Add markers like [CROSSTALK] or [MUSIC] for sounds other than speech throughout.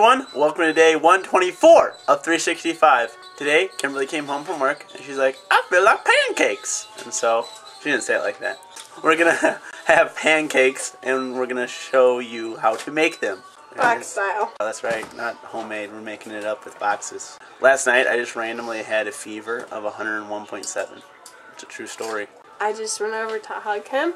everyone, welcome to day 124 of 365. Today, Kymberly came home from work and she's like, I feel like pancakes. And so, she didn't say it like that. We're gonna [LAUGHS] have pancakes and we're gonna show you how to make them. Box style. Oh, that's right, not homemade, we're making it up with boxes. Last night, I just randomly had a fever of 101.7. It's a true story. I just went over to hug him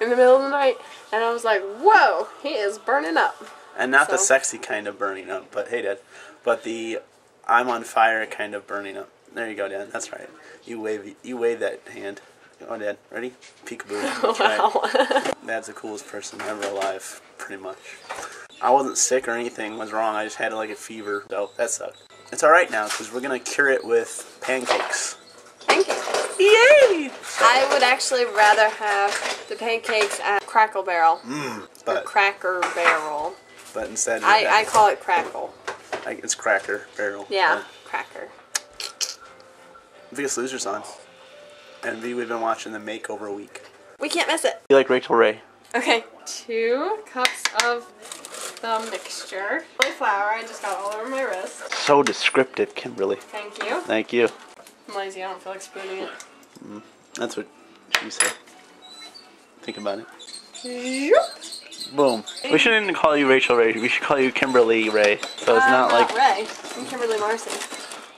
in the middle of the night, and I was like, "Whoa, he is burning up." And not the sexy kind of burning up, but hey, Dad. But the I'm on fire kind of burning up. There you go, Dad. That's right. You wave. You wave that hand. Oh, Dad. Ready? Peekaboo. [LAUGHS] That's. Wow. [LAUGHS] Dad's the coolest person ever alive, pretty much. I wasn't sick or anything was wrong. I just had like a fever, so that sucked. It's all right now because we're gonna cure it with pancakes. pancakes. Yay! I would actually rather have the pancakes at Crackle Barrel mm, But Cracker Barrel. But instead, I, I call it Crackle. I, it's Cracker Barrel. Yeah, Cracker. Biggest Losers on. And V, we've been watching the Makeover a Week. We can't miss it. You like Rachael Ray? Okay, two cups of the mixture. My flour, I just got all over my wrist. So descriptive, Kymberly. Thank you. Thank you. I'm lazy, I don't feel like spooning it. Mm-hmm. That's what she said. Think about it. Yoop. Boom. We shouldn't call you Rachael Ray. We should call you Kymberly Ray. So it's uh, I'm not like. Ray. I'm Kymberly Marsee.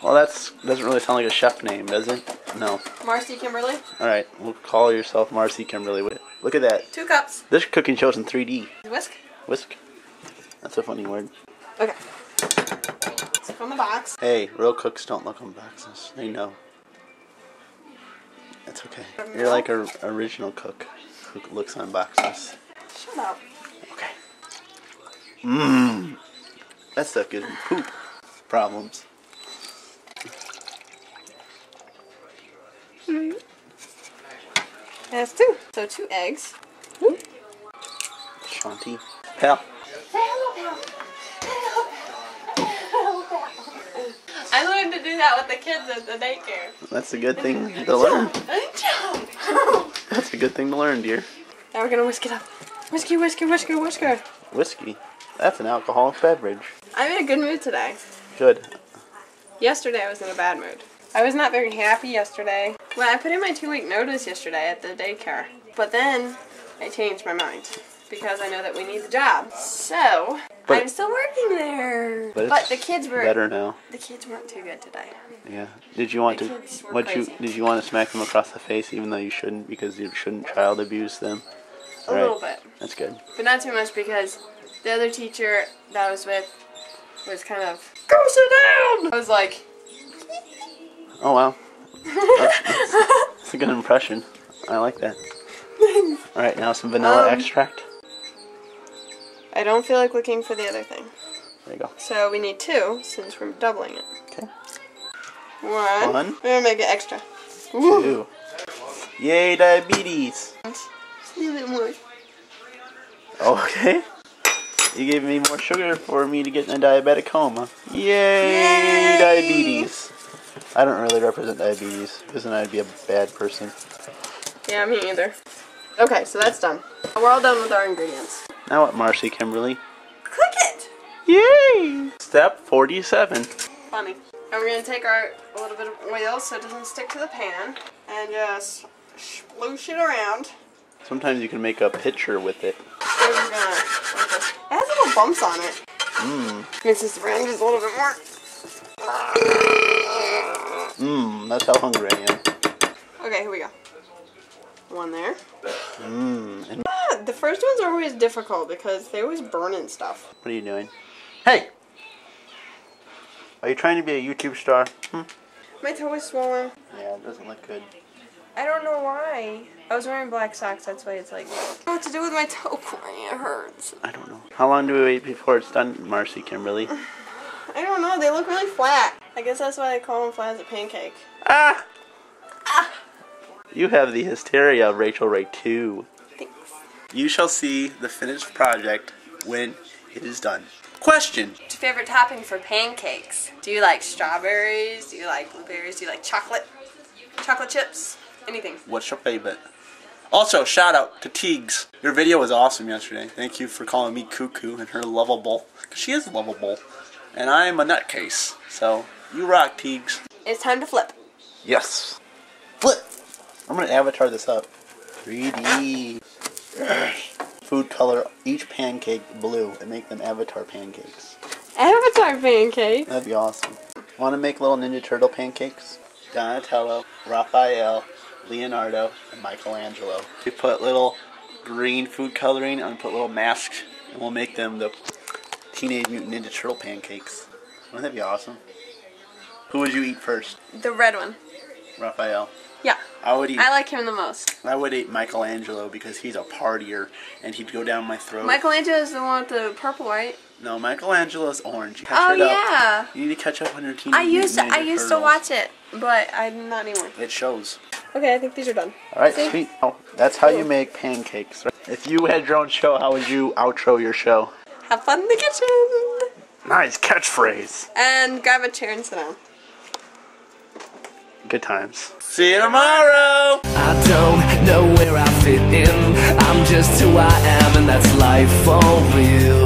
Well, that's doesn't really sound like a chef name, does it? No. Marsee Kymberly. All right. We'll call yourself Marsee Kymberly. Look at that. Two cups. This cooking show's in 3D. Whisk. Whisk. That's a funny word. Okay. It's from the box. Hey, real cooks don't look on boxes. They know. It's okay. You're like a original cook who looks on boxes. Shut up. Okay. Mmm. That stuff gives me poop problems. Mm-hmm. That's two. So two eggs. Shanti. Pal. I learned to do that with the kids at the daycare. That's a good thing to learn. now That's a good thing to learn, dear. Now we're gonna whisk it up. Whiskey, whiskey, whiskey, whisker. Whiskey. That's an alcoholic beverage. I'm in a good mood today. Good. Yesterday I was in a bad mood. I was not very happy yesterday. Well, I put in my two week notice yesterday at the daycare. But then I changed my mind because I know that we need the job. So But- I'm still working there. But, But, the kids were better now. the kids weren't too good today. Yeah. Did you want The to? What you did you want to smack them across the face, even though you shouldn't, because you shouldn't child abuse them? A right. little bit. That's good. But not too much because the other teacher that I was with was kind of Go sit down! I was like Oh wow. That's, [LAUGHS] that's, that's a good impression. I like that. All right, now some vanilla Um, extract. I don't feel like looking for the other thing. There you go. So we need two since we're doubling it. Okay. One. One. We're gonna make it extra. Woo. Two. Yay, diabetes. Little bit more. Okay. You gave me more sugar for me to get in a diabetic coma. Yay, Yay! diabetes. I don't really represent diabetes because then I'd be a bad person. Yeah, me either. Okay, so that's done. We're all done with our ingredients. Now what, Marsee Kymberly? Cook it! Yay! Step 47. Funny. And we're gonna take our a little bit of oil so it doesn't stick to the pan and just sploosh it around. Sometimes you can make a picture with it. Then we're gonna like this. It has little bumps on it. Mmm. Makes this around just a little bit more. Mmm, that's how hungry I am. Okay, here we go. One there. Mmm. And Ah, the first ones are always difficult because they always burn and stuff. what are you doing? Hey! Are you trying to be a YouTube star? Hmm? My toe is swollen. Yeah, it doesn't look good. I don't know why. I was wearing black socks, that's why it's like. I don't know what to do with my toe pointing, it hurts. I don't know. How long do we wait before it's done, Marsee Kymberly? [SIGHS] I don't know, they look really flat. I guess that's why I call them flat as a pancake. Ah! You have the hysteria of Rachael Ray too. Thanks. You shall see the finished project when it is done. Question. What's your favorite topping for pancakes? Do you like strawberries? Do you like blueberries? Do you like chocolate? Chocolate chips? Anything. What's your favorite? Also, shout out to Teegs. Your video was awesome yesterday. Thank you for calling me cuckoo and her lovable. 'Cause She is lovable. And I'm a nutcase. So, you rock, Teegs. It's time to flip. Yes. Flip. I'm gonna avatar this up. 3D. Food color each pancake blue and make them avatar pancakes. Avatar pancakes? That'd be awesome. Want to make little Ninja Turtle pancakes? Donatello, Raphael, Leonardo, and Michelangelo. We put little green food coloring and put little masks, and we'll make them the Teenage Mutant Ninja Turtle pancakes. Wouldn't that be awesome? Who would you eat first? The red one. Raphael. Yeah. I would eat. I like him the most. I would eat Michelangelo because he's a partier and he'd go down my throat. Michelangelo is the one with the purple white. No, Michelangelo's orange. You catch Oh it up. yeah. You need to catch up on your Teenage I used to, I Ninja used to watch it, but I'm not anymore. It shows. Okay, I think these are done. All right, See? sweet. Oh, that's how you make pancakes. Right? If you had your own show, how would you outro your show? Have fun in the kitchen. Nice catchphrase. And grab a chair and sit down. Good times. See you tomorrow. I don't know where I fit in. I'm just who I am, and that's life for real.